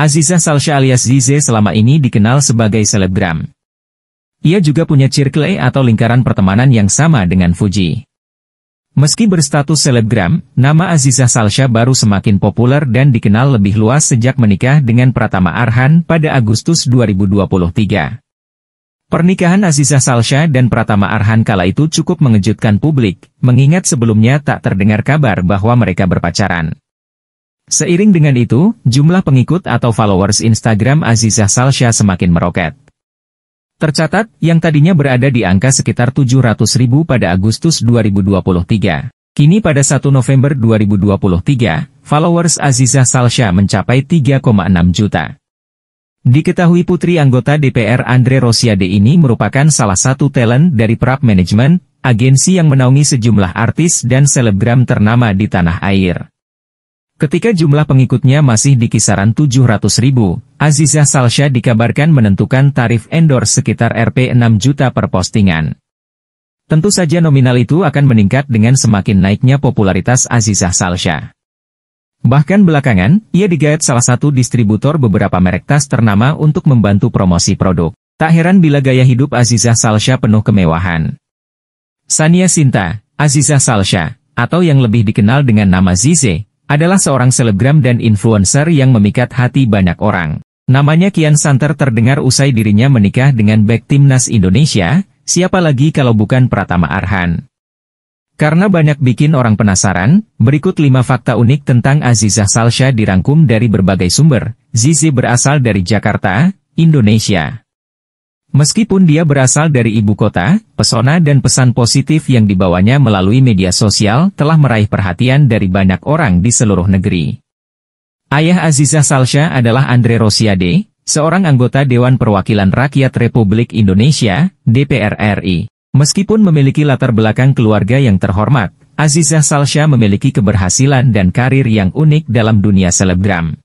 Aziza Salsha alias Zize selama ini dikenal sebagai selebgram. Ia juga punya circle atau lingkaran pertemanan yang sama dengan Fuji. Meski berstatus selebgram, nama Aziza Salsha baru semakin populer dan dikenal lebih luas sejak menikah dengan Pratama Arhan pada Agustus 2023. Pernikahan Aziza Salsha dan Pratama Arhan kala itu cukup mengejutkan publik, mengingat sebelumnya tak terdengar kabar bahwa mereka berpacaran. Seiring dengan itu, jumlah pengikut atau followers Instagram Azizah Salsha semakin meroket. Tercatat, yang tadinya berada di angka sekitar 700 ribu pada Agustus 2023. Kini pada 1 November 2023, followers Azizah Salsha mencapai 3,6 juta. Diketahui putri anggota DPR Andre Rosiade ini merupakan salah satu talent dari Prap Management, agensi yang menaungi sejumlah artis dan selebgram ternama di tanah air. Ketika jumlah pengikutnya masih di kisaran 700 ribu, Azizah Salsha dikabarkan menentukan tarif endorse sekitar Rp 6 juta per postingan. Tentu saja nominal itu akan meningkat dengan semakin naiknya popularitas Azizah Salsha. Bahkan belakangan, ia digait salah satu distributor beberapa merek tas ternama untuk membantu promosi produk. Tak heran bila gaya hidup Azizah Salsha penuh kemewahan. Sania Sinta, Azizah Salsha, atau yang lebih dikenal dengan nama Zize, adalah seorang selebgram dan influencer yang memikat hati banyak orang. Namanya Kian Santer terdengar usai dirinya menikah dengan back timnas Indonesia, siapa lagi kalau bukan Pratama Arhan. Karena banyak bikin orang penasaran, berikut 5 fakta unik tentang Azizah Salsha dirangkum dari berbagai sumber. Zizi berasal dari Jakarta, Indonesia. Meskipun dia berasal dari ibu kota, pesona dan pesan positif yang dibawanya melalui media sosial telah meraih perhatian dari banyak orang di seluruh negeri. Ayah Aziza Salsha adalah Andre Rosiade, seorang anggota Dewan Perwakilan Rakyat Republik Indonesia, DPR RI. Meskipun memiliki latar belakang keluarga yang terhormat, Aziza Salsha memiliki keberhasilan dan karir yang unik dalam dunia selebgram.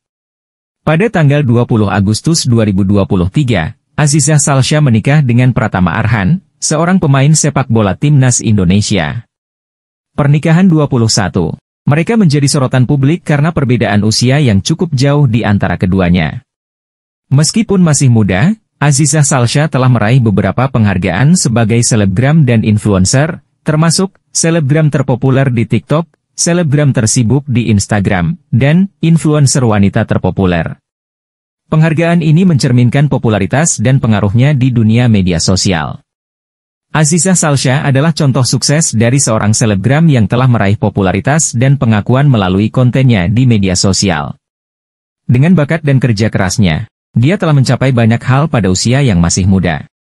Pada tanggal 20 Agustus 2023, Azizah Salsha menikah dengan Pratama Arhan, seorang pemain sepak bola timnas Indonesia. Pernikahan 21. Mereka menjadi sorotan publik karena perbedaan usia yang cukup jauh di antara keduanya. Meskipun masih muda, Azizah Salsha telah meraih beberapa penghargaan sebagai selebgram dan influencer, termasuk selebgram terpopuler di TikTok, selebgram tersibuk di Instagram, dan influencer wanita terpopuler. Penghargaan ini mencerminkan popularitas dan pengaruhnya di dunia media sosial. Aziza Salsha adalah contoh sukses dari seorang selebgram yang telah meraih popularitas dan pengakuan melalui kontennya di media sosial. Dengan bakat dan kerja kerasnya, dia telah mencapai banyak hal pada usia yang masih muda.